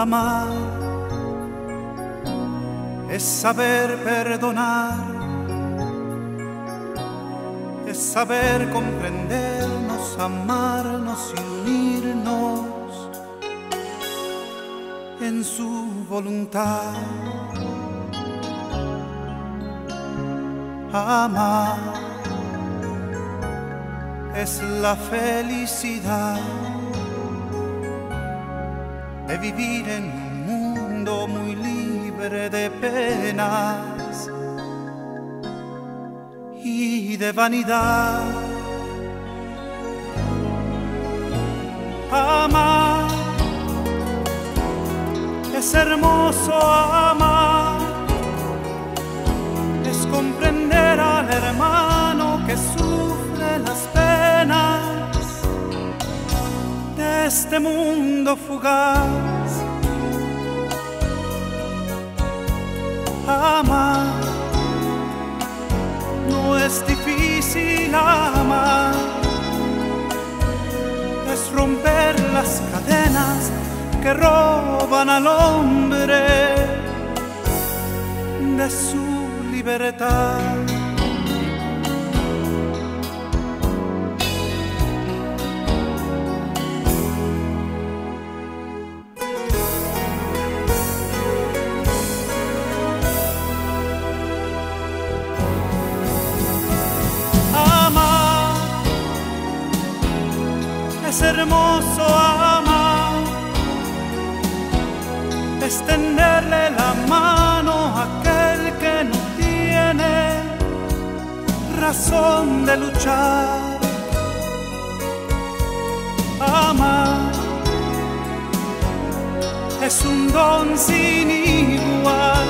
Amar es saber perdonar, es saber comprendernos, amarnos y unirnos en su voluntad. Amar es la felicidad vivir en un mundo muy libre de penas y de vanidad. Amar es hermoso este mundo fugaz. Amar no es difícil amar, es romper las cadenas que roban al hombre de su libertad. Es hermoso amar, extenderle la mano a aquel que no tiene razón de luchar. Amar es un don sin igual,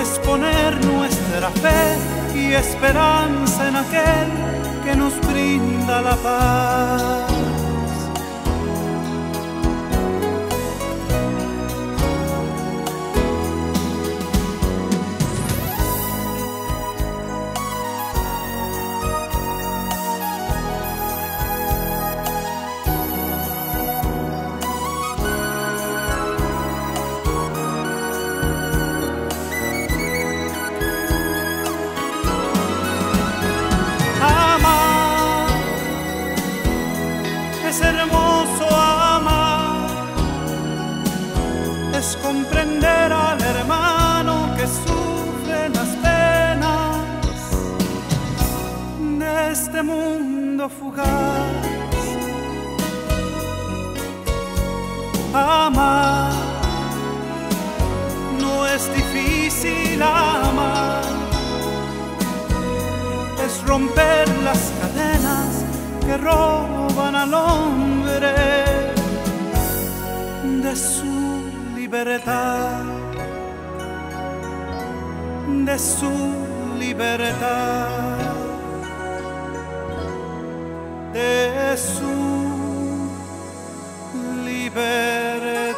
es poner nuestra fe y esperanza en aquel que nos brinda la paz. Mundo fugaz. Amar no es difícil amar, es romper las cadenas que roban al hombre de su libertad, de su libertad, de su libertad.